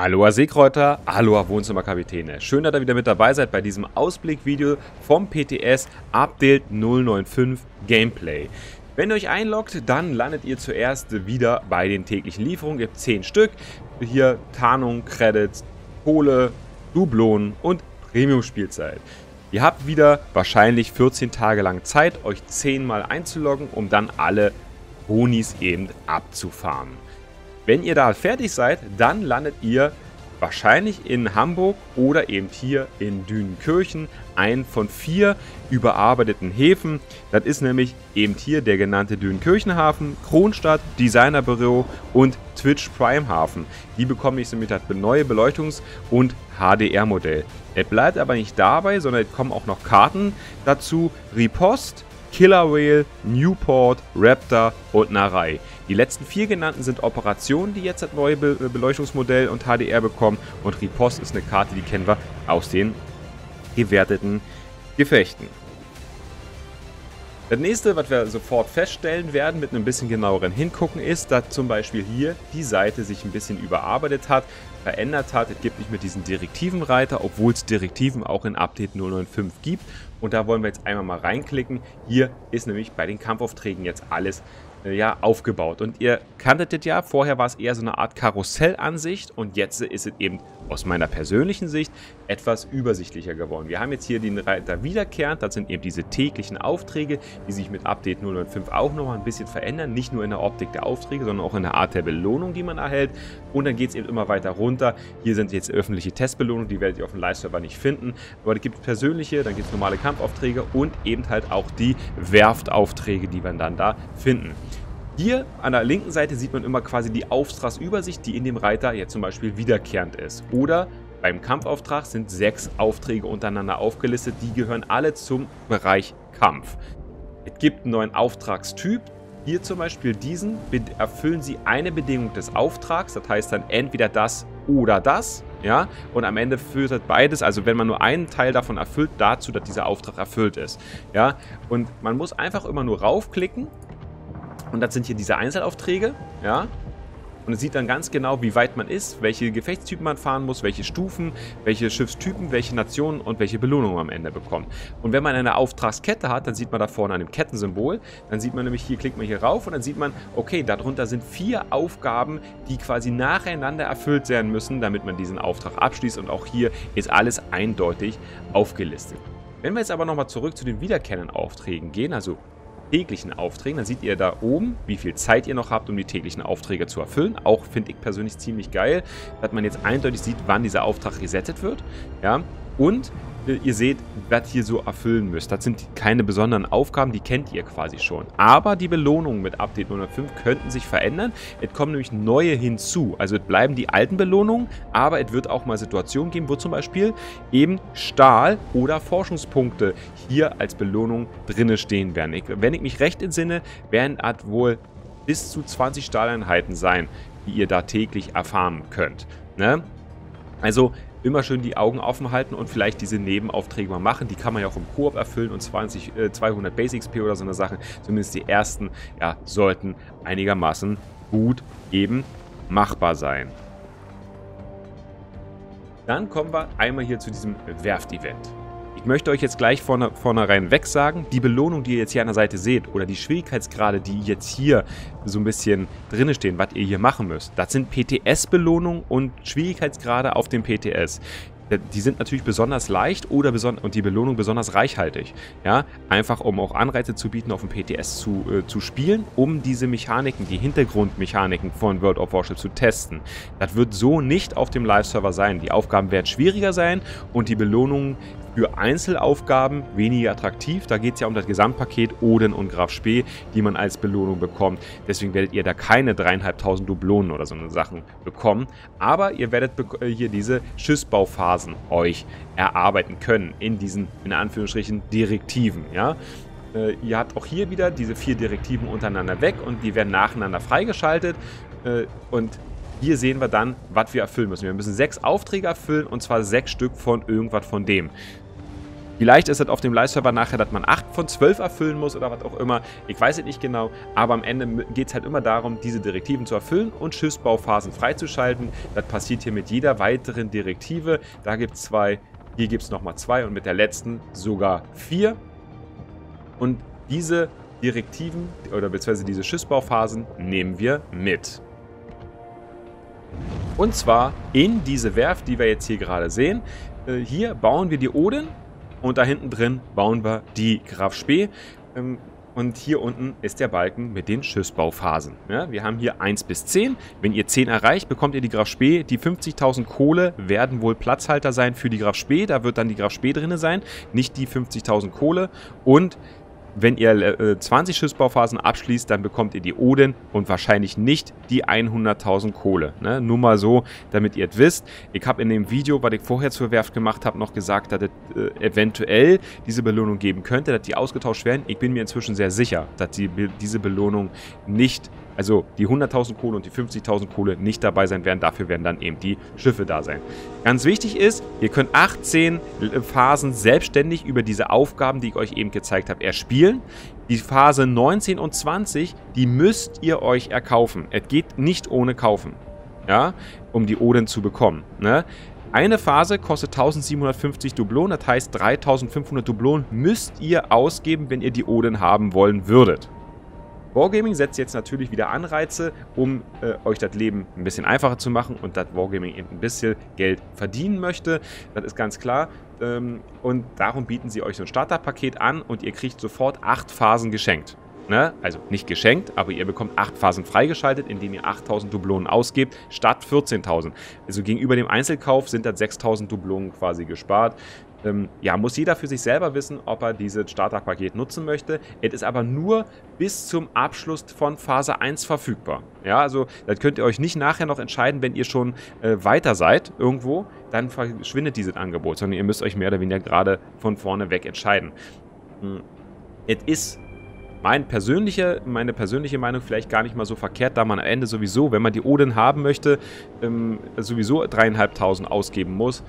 Aloha Seekräuter, Aloha Wohnzimmerkapitäne. Schön, dass ihr wieder mit dabei seid bei diesem Ausblickvideo vom PTS Update 095 Gameplay. Wenn ihr euch einloggt, dann landet ihr zuerst wieder bei den täglichen Lieferungen. Ihr habt 10 Stück. Hier Tarnung, Credits, Kohle, Dublonen und Premium-Spielzeit. Ihr habt wieder wahrscheinlich 14 Tage lang Zeit, euch 10 mal einzuloggen, um dann alle Bonis eben abzufahren. Wenn ihr da fertig seid, dann landet ihr wahrscheinlich in Hamburg oder eben hier in Dünenkirchen, ein von vier überarbeiteten Häfen. Das ist nämlich eben hier der genannte Dünenkirchenhafen, Kronstadt, Designerbüro und Twitch Prime Hafen. Die bekommen ich somit das neue Beleuchtungs- und HDR-Modell. Es bleibt aber nicht dabei, sondern es kommen auch noch Karten dazu. Ripost, Killer Whale, Newport, Raptor und Narei. Die letzten vier genannten sind Operationen, die jetzt das neue Be äh, Beleuchtungsmodell und HDR bekommen. Und Riposte ist eine Karte, die kennen wir aus den gewerteten Gefechten. Das nächste, was wir sofort feststellen werden, mit einem bisschen genaueren Hingucken, ist, dass zum Beispiel hier die Seite sich ein bisschen überarbeitet hat, verändert hat. Es gibt nicht mehr diesen Direktivenreiter, obwohl es Direktiven auch in Update 095 gibt. Und da wollen wir jetzt einmal mal reinklicken. Hier ist nämlich bei den Kampfaufträgen jetzt alles ja, aufgebaut. Und ihr kanntet das ja, vorher war es eher so eine Art Karussellansicht und jetzt ist es eben aus meiner persönlichen Sicht etwas übersichtlicher geworden. Wir haben jetzt hier den Reiter wiederkehrend, das sind eben diese täglichen Aufträge, die sich mit Update 005 auch nochmal ein bisschen verändern, nicht nur in der Optik der Aufträge, sondern auch in der Art der Belohnung, die man erhält. Und dann geht es eben immer weiter runter. Hier sind jetzt öffentliche Testbelohnungen, die werdet ihr auf dem Live-Server nicht finden, aber da gibt es persönliche, dann gibt es normale Kampfaufträge und eben halt auch die Werftaufträge, die man dann da finden. Hier an der linken Seite sieht man immer quasi die Auftragsübersicht, die in dem Reiter jetzt zum Beispiel wiederkehrend ist. Oder beim Kampfauftrag sind sechs Aufträge untereinander aufgelistet, die gehören alle zum Bereich Kampf. Es gibt einen neuen Auftragstyp, hier zum Beispiel diesen, erfüllen Sie eine Bedingung des Auftrags, das heißt dann entweder das oder das, ja, und am Ende führt das beides, also wenn man nur einen Teil davon erfüllt, dazu, dass dieser Auftrag erfüllt ist, ja, und man muss einfach immer nur raufklicken und das sind hier diese Einzelaufträge, ja. Und es sieht dann ganz genau, wie weit man ist, welche Gefechtstypen man fahren muss, welche Stufen, welche Schiffstypen, welche Nationen und welche Belohnungen man am Ende bekommt. Und wenn man eine Auftragskette hat, dann sieht man da vorne an dem Kettensymbol, dann sieht man nämlich hier, klickt man hier rauf und dann sieht man, okay, darunter sind vier Aufgaben, die quasi nacheinander erfüllt werden müssen, damit man diesen Auftrag abschließt. Und auch hier ist alles eindeutig aufgelistet. Wenn wir jetzt aber nochmal zurück zu den wiederkehrenden Aufträgen gehen, also täglichen Aufträgen. Dann seht ihr da oben, wie viel Zeit ihr noch habt, um die täglichen Aufträge zu erfüllen. Auch finde ich persönlich ziemlich geil, dass man jetzt eindeutig sieht, wann dieser Auftrag resettet wird. Ja, und ihr seht, was ihr so erfüllen müsst. Das sind keine besonderen Aufgaben, die kennt ihr quasi schon. Aber die Belohnungen mit Update 105 könnten sich verändern. Es kommen nämlich neue hinzu. Also es bleiben die alten Belohnungen, aber es wird auch mal Situationen geben, wo zum Beispiel eben Stahl oder Forschungspunkte hier als Belohnung drinne stehen werden. Ich, wenn ich mich recht entsinne, werden es wohl bis zu 20 Stahleinheiten sein, die ihr da täglich erfahren könnt. Ne? Also immer schön die Augen offen halten und vielleicht diese Nebenaufträge mal machen. Die kann man ja auch im Koop erfüllen und 20, äh, 200 Basic XP oder so eine Sache. Zumindest die ersten ja, sollten einigermaßen gut eben machbar sein. Dann kommen wir einmal hier zu diesem Werft-Event. Ich möchte euch jetzt gleich vorne, vornherein weg sagen, die Belohnung, die ihr jetzt hier an der Seite seht, oder die Schwierigkeitsgrade, die jetzt hier so ein bisschen drinne stehen, was ihr hier machen müsst, das sind PTS-Belohnungen und Schwierigkeitsgrade auf dem PTS die sind natürlich besonders leicht oder beson und die Belohnung besonders reichhaltig. Ja, einfach um auch Anreize zu bieten, auf dem PTS zu, äh, zu spielen, um diese Mechaniken, die Hintergrundmechaniken von World of Warship zu testen. Das wird so nicht auf dem Live-Server sein. Die Aufgaben werden schwieriger sein und die Belohnungen für Einzelaufgaben weniger attraktiv. Da geht es ja um das Gesamtpaket Oden und Graf Spee, die man als Belohnung bekommt. Deswegen werdet ihr da keine dreieinhalbtausend Dublonen oder so eine Sachen bekommen. Aber ihr werdet äh, hier diese Schiffsbauphasen euch erarbeiten können in diesen, in Anführungsstrichen, Direktiven. Ja? Äh, ihr habt auch hier wieder diese vier Direktiven untereinander weg und die werden nacheinander freigeschaltet. Äh, und hier sehen wir dann, was wir erfüllen müssen. Wir müssen sechs Aufträge erfüllen und zwar sechs Stück von irgendwas von dem. Vielleicht ist es auf dem Live-Server nachher, dass man 8 von 12 erfüllen muss oder was auch immer. Ich weiß es nicht genau, aber am Ende geht es halt immer darum, diese Direktiven zu erfüllen und Schiffsbauphasen freizuschalten. Das passiert hier mit jeder weiteren Direktive. Da gibt es zwei, hier gibt es nochmal zwei und mit der letzten sogar vier. Und diese Direktiven oder beziehungsweise diese Schiffsbauphasen nehmen wir mit. Und zwar in diese Werft, die wir jetzt hier gerade sehen. Äh, hier bauen wir die Oden und da hinten drin bauen wir die Graf Spee. Ähm, und hier unten ist der Balken mit den Schiffsbauphasen. Ja, wir haben hier 1 bis 10. Wenn ihr 10 erreicht, bekommt ihr die Graf Spee. Die 50.000 Kohle werden wohl Platzhalter sein für die Graf Spee. Da wird dann die Graf Spee drin sein, nicht die 50.000 Kohle. Und wenn ihr äh, 20 Schiffsbauphasen abschließt, dann bekommt ihr die Oden und wahrscheinlich nicht die 100.000 Kohle. Ne? Nur mal so, damit ihr es wisst. Ich habe in dem Video, was ich vorher zur Werft gemacht habe, noch gesagt, dass es äh, eventuell diese Belohnung geben könnte, dass die ausgetauscht werden. Ich bin mir inzwischen sehr sicher, dass die, diese Belohnung nicht also die 100.000 Kohle und die 50.000 Kohle nicht dabei sein werden. Dafür werden dann eben die Schiffe da sein. Ganz wichtig ist, ihr könnt 18 Phasen selbstständig über diese Aufgaben, die ich euch eben gezeigt habe, erspielen. Die Phase 19 und 20, die müsst ihr euch erkaufen. Es geht nicht ohne kaufen, ja, um die Oden zu bekommen. Ne? Eine Phase kostet 1750 Dublonen, das heißt 3500 Dublonen müsst ihr ausgeben, wenn ihr die Oden haben wollen würdet. Wargaming setzt jetzt natürlich wieder Anreize, um äh, euch das Leben ein bisschen einfacher zu machen und dass Wargaming eben ein bisschen Geld verdienen möchte. Das ist ganz klar. Ähm, und darum bieten sie euch so ein Starterpaket an und ihr kriegt sofort acht Phasen geschenkt. Ne? Also nicht geschenkt, aber ihr bekommt acht Phasen freigeschaltet, indem ihr 8000 Dublonen ausgebt, statt 14.000. Also gegenüber dem Einzelkauf sind dann 6000 Dublonen quasi gespart. Ähm, ja, muss jeder für sich selber wissen, ob er dieses Starterpaket nutzen möchte. Es ist aber nur bis zum Abschluss von Phase 1 verfügbar. Ja, also das könnt ihr euch nicht nachher noch entscheiden, wenn ihr schon äh, weiter seid irgendwo, dann verschwindet dieses Angebot, sondern ihr müsst euch mehr oder weniger gerade von vorne weg entscheiden. Hm. Es ist mein persönliche, meine persönliche Meinung vielleicht gar nicht mal so verkehrt, da man am Ende sowieso, wenn man die Odin haben möchte, ähm, sowieso dreieinhalbtausend ausgeben muss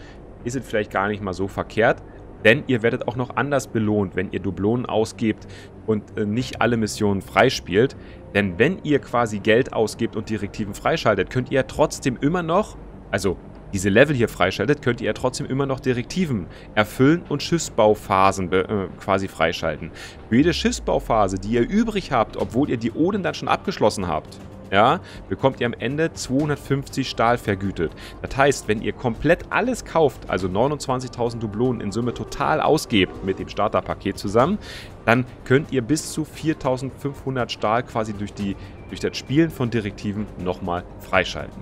ist es vielleicht gar nicht mal so verkehrt. Denn ihr werdet auch noch anders belohnt, wenn ihr Dublonen ausgebt und äh, nicht alle Missionen freispielt. Denn wenn ihr quasi Geld ausgebt und Direktiven freischaltet, könnt ihr trotzdem immer noch, also diese Level hier freischaltet, könnt ihr ja trotzdem immer noch Direktiven erfüllen und Schiffsbauphasen äh, quasi freischalten. Für jede Schiffsbauphase, die ihr übrig habt, obwohl ihr die Oden dann schon abgeschlossen habt, ja, bekommt ihr am Ende 250 Stahl vergütet. Das heißt, wenn ihr komplett alles kauft, also 29.000 Dublonen in Summe total ausgebt mit dem Starterpaket zusammen, dann könnt ihr bis zu 4.500 Stahl quasi durch, die, durch das Spielen von Direktiven nochmal freischalten.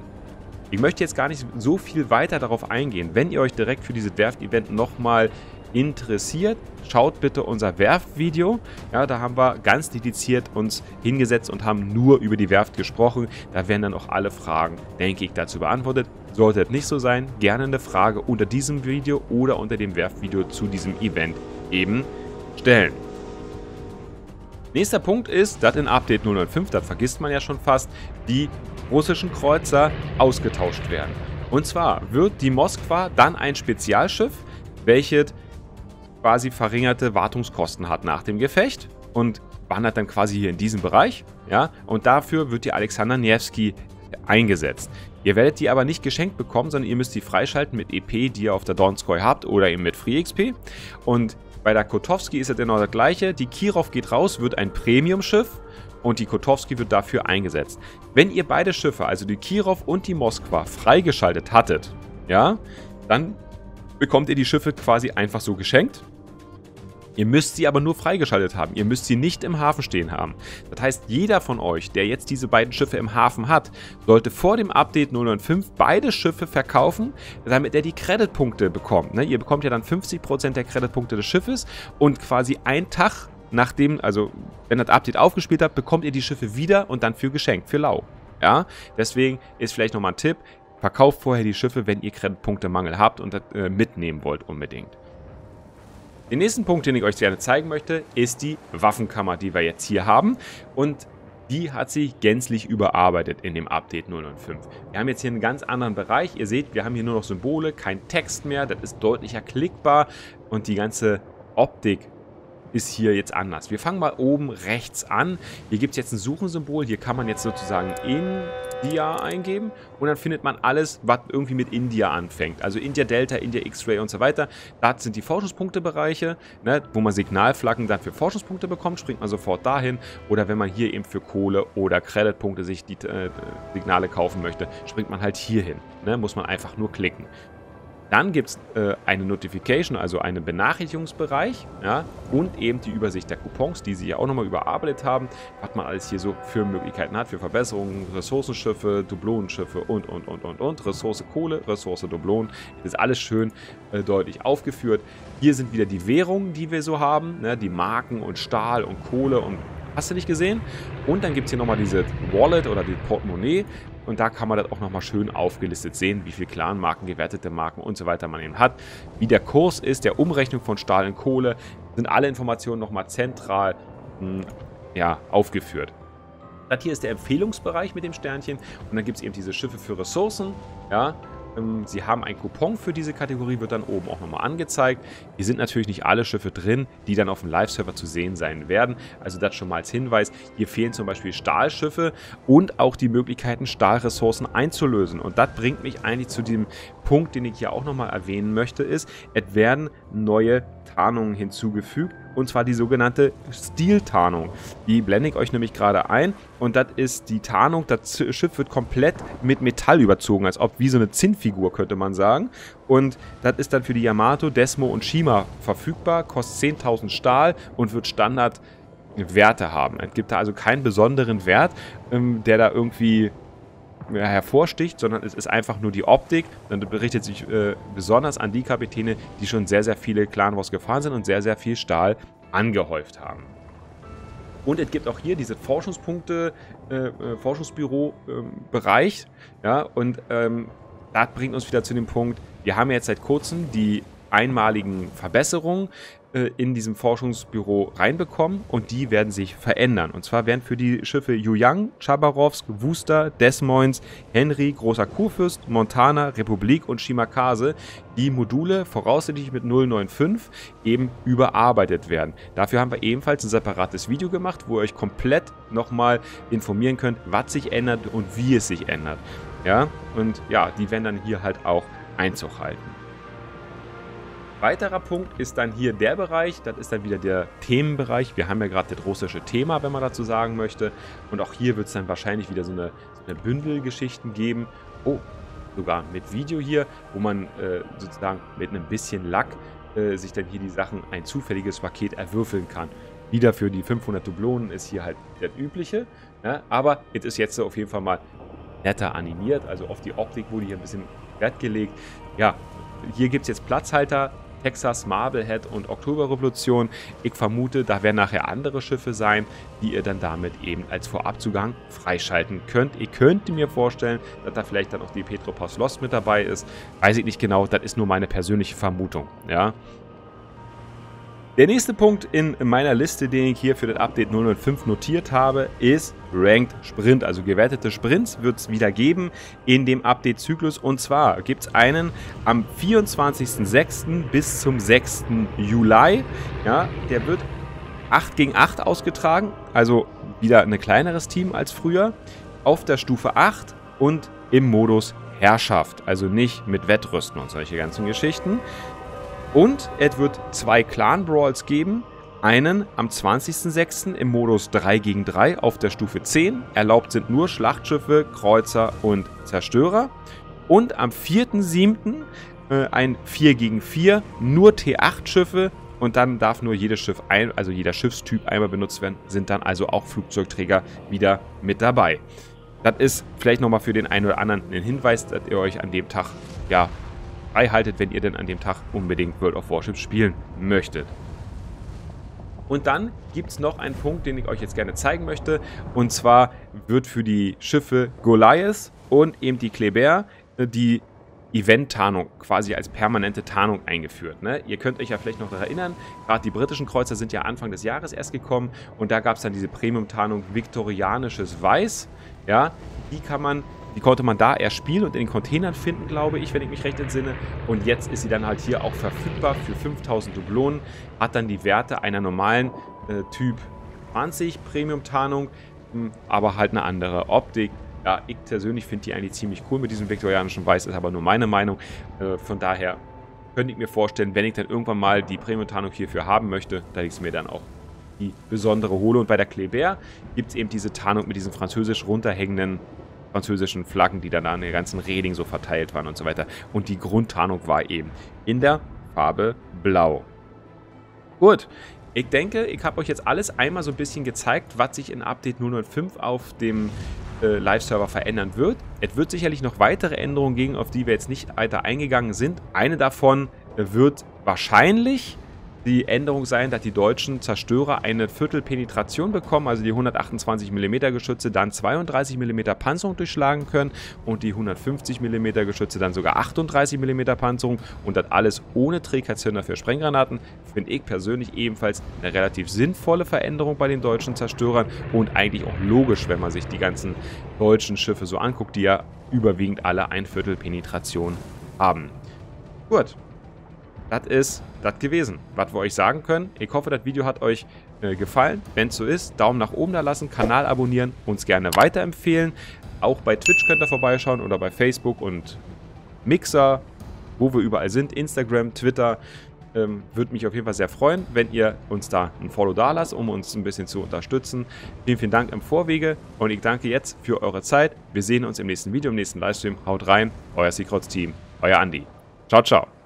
Ich möchte jetzt gar nicht so viel weiter darauf eingehen. Wenn ihr euch direkt für dieses Werft-Event nochmal interessiert, schaut bitte unser Werft-Video. Ja, da haben wir ganz dediziert uns hingesetzt und haben nur über die Werft gesprochen. Da werden dann auch alle Fragen, denke ich, dazu beantwortet. Sollte es nicht so sein, gerne eine Frage unter diesem Video oder unter dem Werft-Video zu diesem Event eben stellen. Nächster Punkt ist, dass in Update 005, das vergisst man ja schon fast, die russischen Kreuzer ausgetauscht werden. Und zwar wird die Moskwa dann ein Spezialschiff, welches quasi verringerte Wartungskosten hat nach dem Gefecht und wandert dann quasi hier in diesem Bereich. Ja, und dafür wird die Alexander Nevsky eingesetzt. Ihr werdet die aber nicht geschenkt bekommen, sondern ihr müsst die freischalten mit EP, die ihr auf der Donskoy habt oder eben mit Free XP. Und bei der Kotowski ist es genau das gleiche. Die Kirov geht raus, wird ein Premium-Schiff und die Kotowski wird dafür eingesetzt. Wenn ihr beide Schiffe, also die Kirov und die Moskwa, freigeschaltet hattet, ja, dann bekommt ihr die Schiffe quasi einfach so geschenkt. Ihr müsst sie aber nur freigeschaltet haben. Ihr müsst sie nicht im Hafen stehen haben. Das heißt, jeder von euch, der jetzt diese beiden Schiffe im Hafen hat, sollte vor dem Update 095 beide Schiffe verkaufen, damit er die Creditpunkte bekommt. Ne? Ihr bekommt ja dann 50% der Creditpunkte des Schiffes und quasi einen Tag nachdem, also wenn das Update aufgespielt habt, bekommt ihr die Schiffe wieder und dann für geschenkt, für lau. Ja, deswegen ist vielleicht nochmal ein Tipp, Verkauft vorher die Schiffe, wenn ihr Kreditpunktemangel habt und das äh, mitnehmen wollt unbedingt. Den nächsten Punkt, den ich euch gerne zeigen möchte, ist die Waffenkammer, die wir jetzt hier haben. Und die hat sich gänzlich überarbeitet in dem Update 005. Wir haben jetzt hier einen ganz anderen Bereich. Ihr seht, wir haben hier nur noch Symbole, kein Text mehr. Das ist deutlicher klickbar und die ganze Optik ist hier jetzt anders. Wir fangen mal oben rechts an. Hier gibt es jetzt ein Suchensymbol. Hier kann man jetzt sozusagen India eingeben und dann findet man alles, was irgendwie mit India anfängt. Also India Delta, India X-Ray und so weiter. Das sind die Forschungspunktebereiche, ne, wo man Signalflaggen dann für Forschungspunkte bekommt, springt man sofort dahin. Oder wenn man hier eben für Kohle oder Creditpunkte sich die äh, Signale kaufen möchte, springt man halt hier hin. Ne, muss man einfach nur klicken. Dann gibt es äh, eine Notification, also einen Benachrichtigungsbereich ja, und eben die Übersicht der Coupons, die sie ja auch nochmal überarbeitet haben, was man alles hier so für Möglichkeiten hat, für Verbesserungen, Ressourcenschiffe, Dublonenschiffe und, und, und, und, und, Ressource Kohle, Ressource Dublonen, ist alles schön äh, deutlich aufgeführt. Hier sind wieder die Währungen, die wir so haben, ne, die Marken und Stahl und Kohle und Hast du nicht gesehen? Und dann gibt es hier nochmal diese Wallet oder die Portemonnaie. Und da kann man das auch nochmal schön aufgelistet sehen, wie viele Clan-Marken, gewertete Marken und so weiter man eben hat. Wie der Kurs ist, der Umrechnung von Stahl und Kohle, sind alle Informationen nochmal zentral mh, hm, ja, aufgeführt. Das hier ist der Empfehlungsbereich mit dem Sternchen. Und dann gibt es eben diese Schiffe für Ressourcen. Ja, Sie haben einen Coupon für diese Kategorie, wird dann oben auch nochmal angezeigt. Hier sind natürlich nicht alle Schiffe drin, die dann auf dem Live-Server zu sehen sein werden. Also das schon mal als Hinweis. Hier fehlen zum Beispiel Stahlschiffe und auch die Möglichkeiten, Stahlressourcen einzulösen. Und das bringt mich eigentlich zu dem Punkt, den ich hier auch nochmal erwähnen möchte, ist, es werden neue Tarnungen hinzugefügt und zwar die sogenannte Stiltarnung. Die blende ich euch nämlich gerade ein und das ist die Tarnung, das Schiff wird komplett mit Metall überzogen, als ob wie so eine Zinnfigur könnte man sagen und das ist dann für die Yamato, Desmo und Shima verfügbar, kostet 10.000 Stahl und wird Standard Werte haben. Es gibt da also keinen besonderen Wert, ähm, der da irgendwie hervorsticht, sondern es ist einfach nur die Optik. Dann berichtet sich äh, besonders an die Kapitäne, die schon sehr, sehr viele Clan Wars gefahren sind und sehr, sehr viel Stahl angehäuft haben. Und es gibt auch hier diese Forschungspunkte, äh, äh Forschungsbüro-Bereich. Ähm, ja, und ähm, das bringt uns wieder zu dem Punkt, wir haben jetzt seit kurzem die einmaligen Verbesserungen äh, in diesem Forschungsbüro reinbekommen und die werden sich verändern. Und zwar werden für die Schiffe Yuyang, Chabarovsk, Wuster, Des Moines, Henry, Großer Kurfürst, Montana, Republik und Shimakase die Module voraussichtlich mit 095 eben überarbeitet werden. Dafür haben wir ebenfalls ein separates Video gemacht, wo ihr euch komplett nochmal informieren könnt, was sich ändert und wie es sich ändert. Ja, und ja, die werden dann hier halt auch Einzug halten. Weiterer Punkt ist dann hier der Bereich, das ist dann wieder der Themenbereich. Wir haben ja gerade das russische Thema, wenn man dazu sagen möchte. Und auch hier wird es dann wahrscheinlich wieder so eine, so eine Bündelgeschichten geben. Oh, sogar mit Video hier, wo man äh, sozusagen mit einem bisschen Lack äh, sich dann hier die Sachen, ein zufälliges Paket erwürfeln kann. Wieder für die 500 Dublonen ist hier halt das Übliche. Ja, aber es ist jetzt auf jeden Fall mal netter animiert, also auf die Optik wurde hier ein bisschen Wert gelegt. Ja, hier gibt es jetzt Platzhalter, Texas, Marblehead und Oktoberrevolution. Ich vermute, da werden nachher andere Schiffe sein, die ihr dann damit eben als Vorabzugang freischalten könnt. Ihr könnt mir vorstellen, dass da vielleicht dann auch die Petropass Lost mit dabei ist. Weiß ich nicht genau, das ist nur meine persönliche Vermutung. Ja, der nächste Punkt in meiner Liste, den ich hier für das Update 005 notiert habe, ist Ranked Sprint. Also gewertete Sprints wird es wieder geben in dem Update-Zyklus. Und zwar gibt es einen am 24.06. bis zum 6. Juli. Ja, der wird 8 gegen 8 ausgetragen. Also wieder ein kleineres Team als früher. Auf der Stufe 8 und im Modus Herrschaft. Also nicht mit Wettrüsten und solche ganzen Geschichten. Und es wird zwei Clan-Brawls geben. Einen am 20.06. im Modus 3 gegen 3 auf der Stufe 10. Erlaubt sind nur Schlachtschiffe, Kreuzer und Zerstörer. Und am 4.07. Äh, ein 4 gegen 4, nur T8-Schiffe. Und dann darf nur jedes Schiff, ein, also jeder Schiffstyp einmal benutzt werden. Sind dann also auch Flugzeugträger wieder mit dabei. Das ist vielleicht nochmal für den einen oder anderen ein Hinweis, dass ihr euch an dem Tag ja freihaltet, wenn ihr denn an dem Tag unbedingt World of Warships spielen möchtet. Und dann gibt es noch einen Punkt, den ich euch jetzt gerne zeigen möchte. Und zwar wird für die Schiffe Goliath und eben die Kleber äh, die Event-Tarnung quasi als permanente Tarnung eingeführt. Ne? Ihr könnt euch ja vielleicht noch daran erinnern, gerade die britischen Kreuzer sind ja Anfang des Jahres erst gekommen und da gab es dann diese Premium-Tarnung Viktorianisches Weiß. Ja, die kann man Die konnte man da erst spielen und in den Containern finden, glaube ich, wenn ich mich recht entsinne. Und jetzt ist sie dann halt hier auch verfügbar für 5000 Dublonen. Hat dann die Werte einer normalen äh, Typ 20 Premium-Tarnung, hm, aber halt eine andere Optik. Ja, ich persönlich finde die eigentlich ziemlich cool mit diesem viktorianischen Weiß, ist aber nur meine Meinung. Äh, von daher könnte ich mir vorstellen, wenn ich dann irgendwann mal die Premium-Tarnung hierfür haben möchte, dass ich es mir dann auch die besondere hole. Und bei der Kleber gibt es eben diese Tarnung mit diesen französisch runterhängenden französischen Flaggen, die dann an der ganzen Reding so verteilt waren und so weiter. Und die Grundtarnung war eben in der Farbe Blau. Gut, ich denke, ich habe euch jetzt alles einmal so ein bisschen gezeigt, was sich in Update 005 auf dem äh, Live-Server verändern wird. Es wird sicherlich noch weitere Änderungen geben, auf die wir jetzt nicht weiter eingegangen sind. Eine davon wird wahrscheinlich die Änderung sein, dass die deutschen Zerstörer eine Viertelpenetration bekommen, also die 128 mm Geschütze dann 32 mm Panzerung durchschlagen können und die 150 mm Geschütze dann sogar 38 mm Panzerung und das alles ohne Trägheitszünder für Sprenggranaten, finde ich persönlich ebenfalls eine relativ sinnvolle Veränderung bei den deutschen Zerstörern und eigentlich auch logisch, wenn man sich die ganzen deutschen Schiffe so anguckt, die ja überwiegend alle ein Viertel Penetration haben. Gut, das ist das gewesen, was wir euch sagen können. Ich hoffe, das Video hat euch äh, gefallen. Wenn es so ist, Daumen nach oben da lassen, Kanal abonnieren, uns gerne weiterempfehlen. Auch bei Twitch könnt ihr vorbeischauen oder bei Facebook und Mixer, wo wir überall sind, Instagram, Twitter. Ähm, Würde mich auf jeden Fall sehr freuen, wenn ihr uns da ein Follow da lasst, um uns ein bisschen zu unterstützen. Vielen, vielen Dank im Vorwege und ich danke jetzt für eure Zeit. Wir sehen uns im nächsten Video, im nächsten Livestream. Haut rein, euer Secrets Team, euer Andi. Ciao, ciao.